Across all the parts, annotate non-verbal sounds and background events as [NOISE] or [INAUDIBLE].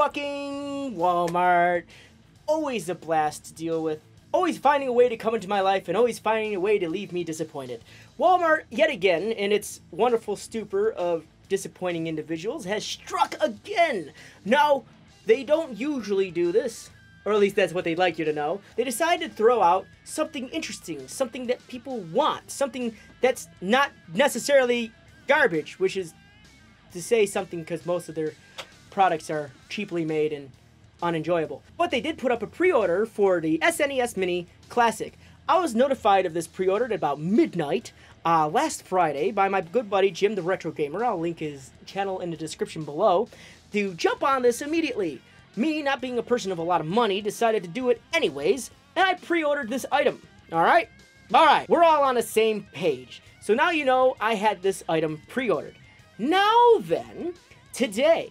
fucking Walmart. Always a blast to deal with. Always finding a way to come into my life and always finding a way to leave me disappointed. Walmart, yet again, in its wonderful stupor of disappointing individuals, has struck again. Now, they don't usually do this, or at least that's what they'd like you to know. They decide to throw out something interesting, something that people want, something that's not necessarily garbage, which is to say something because most of their products are cheaply made and unenjoyable. But they did put up a pre-order for the SNES Mini Classic. I was notified of this pre-order at about midnight uh, last Friday by my good buddy Jim the Retro Gamer. I'll link his channel in the description below to jump on this immediately. Me, not being a person of a lot of money, decided to do it anyways, and I pre-ordered this item. Alright? Alright, we're all on the same page. So now you know I had this item pre-ordered. Now then, today,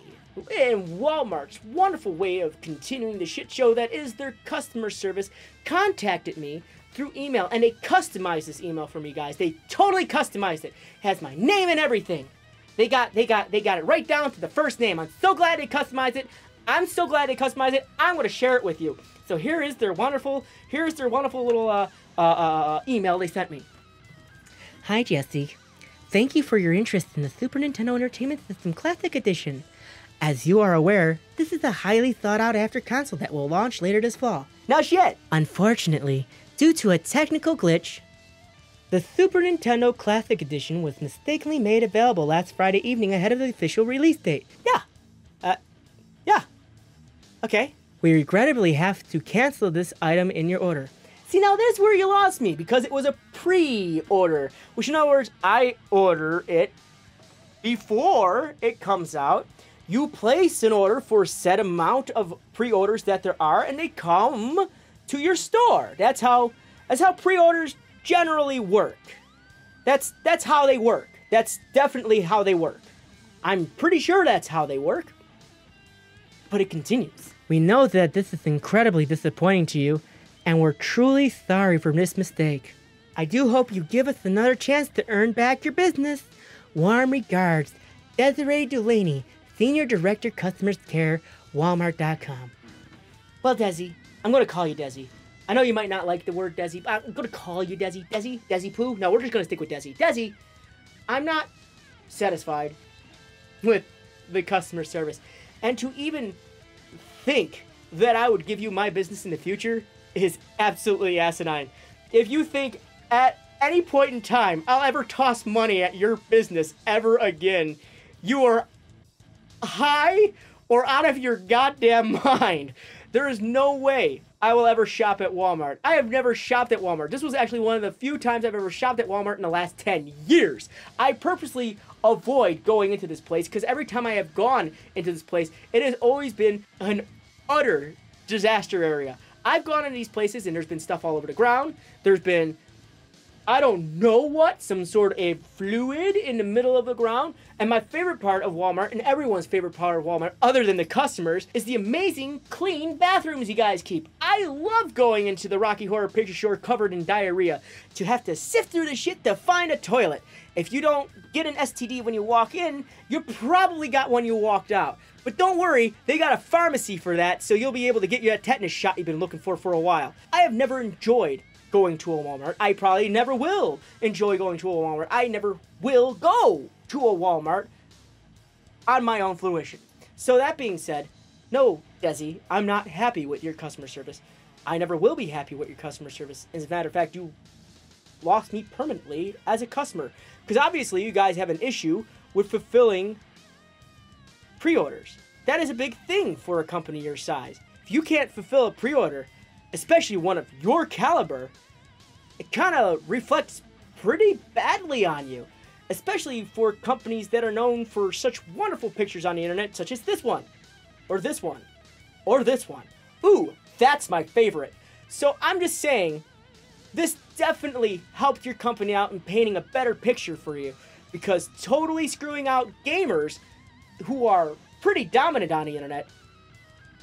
in Walmart's wonderful way of continuing the shit show that is their customer service, contacted me through email and they customized this email for me guys. They totally customized it. Has my name and everything. They got they got they got it right down to the first name. I'm so glad they customized it. I'm so glad they customized it. I'm gonna share it with you. So here is their wonderful here's their wonderful little uh, uh, uh, email they sent me. Hi Jesse. Thank you for your interest in the Super Nintendo Entertainment System Classic Edition. As you are aware, this is a highly thought out after console that will launch later this fall. Now shit! Unfortunately, due to a technical glitch, the Super Nintendo Classic Edition was mistakenly made available last Friday evening ahead of the official release date. Yeah. Uh, yeah. Okay. We regrettably have to cancel this item in your order. See, now that's where you lost me because it was a pre-order, which in other words, I order it before it comes out. You place an order for a set amount of pre-orders that there are, and they come to your store. That's how that's how pre-orders generally work. That's that's how they work. That's definitely how they work. I'm pretty sure that's how they work. But it continues. We know that this is incredibly disappointing to you, and we're truly sorry for this mistake. I do hope you give us another chance to earn back your business. Warm regards, Desiree Delaney, Senior Director Customer Care, Walmart.com. Well, Desi, I'm going to call you Desi. I know you might not like the word Desi, but I'm going to call you Desi. Desi? Desi Poo? No, we're just going to stick with Desi. Desi, I'm not satisfied with the customer service. And to even think that I would give you my business in the future is absolutely asinine. If you think at any point in time I'll ever toss money at your business ever again, you are high or out of your goddamn [LAUGHS] mind. There is no way I will ever shop at Walmart. I have never shopped at Walmart. This was actually one of the few times I've ever shopped at Walmart in the last 10 years. I purposely avoid going into this place because every time I have gone into this place, it has always been an utter disaster area. I've gone into these places and there's been stuff all over the ground. There's been I don't know what, some sort of fluid in the middle of the ground. And my favorite part of Walmart, and everyone's favorite part of Walmart, other than the customers, is the amazing clean bathrooms you guys keep. I love going into the Rocky Horror Picture Show covered in diarrhea to have to sift through the shit to find a toilet. If you don't get an STD when you walk in, you probably got one you walked out. But don't worry, they got a pharmacy for that, so you'll be able to get you a tetanus shot you've been looking for for a while. I have never enjoyed going to a Walmart. I probably never will enjoy going to a Walmart. I never will go to a Walmart on my own fruition. So that being said, no, Desi, I'm not happy with your customer service. I never will be happy with your customer service. As a matter of fact, you lost me permanently as a customer. Because obviously you guys have an issue with fulfilling pre-orders. That is a big thing for a company your size. If you can't fulfill a pre-order, especially one of your caliber, it kind of reflects pretty badly on you. Especially for companies that are known for such wonderful pictures on the internet, such as this one, or this one, or this one. Ooh, that's my favorite. So I'm just saying, this definitely helped your company out in painting a better picture for you. Because totally screwing out gamers who are pretty dominant on the internet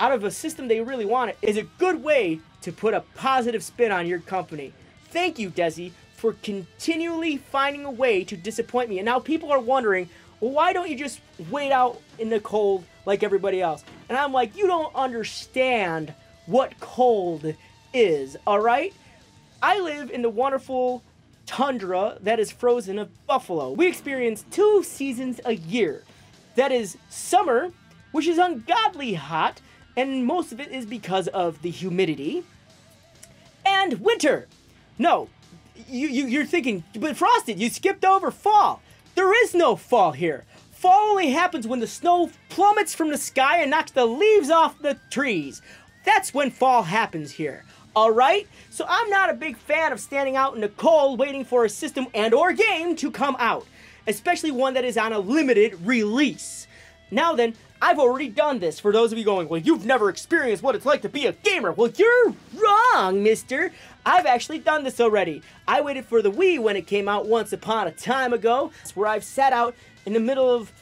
out of a system they really wanted is a good way to put a positive spin on your company. Thank you, Desi, for continually finding a way to disappoint me. And now people are wondering, well, why don't you just wait out in the cold like everybody else? And I'm like, you don't understand what cold is, all right? I live in the wonderful tundra that is frozen of Buffalo. We experience two seasons a year. That is summer, which is ungodly hot, and most of it is because of the humidity. And winter. No, you, you you're thinking, but Frosted, you skipped over fall. There is no fall here. Fall only happens when the snow plummets from the sky and knocks the leaves off the trees. That's when fall happens here. All right? So I'm not a big fan of standing out in the cold waiting for a system and or game to come out, especially one that is on a limited release. Now then, I've already done this. For those of you going, well, you've never experienced what it's like to be a gamer. Well, you're wrong, mister. I've actually done this already. I waited for the Wii when it came out once upon a time ago, That's where I've sat out in the middle of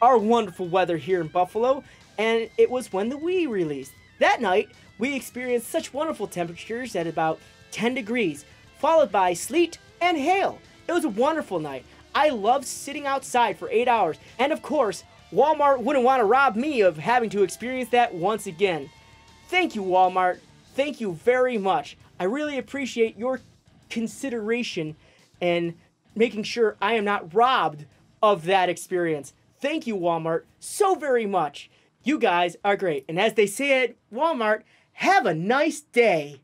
our wonderful weather here in Buffalo, and it was when the Wii released. That night, we experienced such wonderful temperatures at about 10 degrees, followed by sleet and hail. It was a wonderful night. I loved sitting outside for eight hours, and of course, Walmart wouldn't want to rob me of having to experience that once again. Thank you, Walmart. Thank you very much. I really appreciate your consideration and making sure I am not robbed of that experience. Thank you, Walmart, so very much. You guys are great. And as they say at Walmart, have a nice day.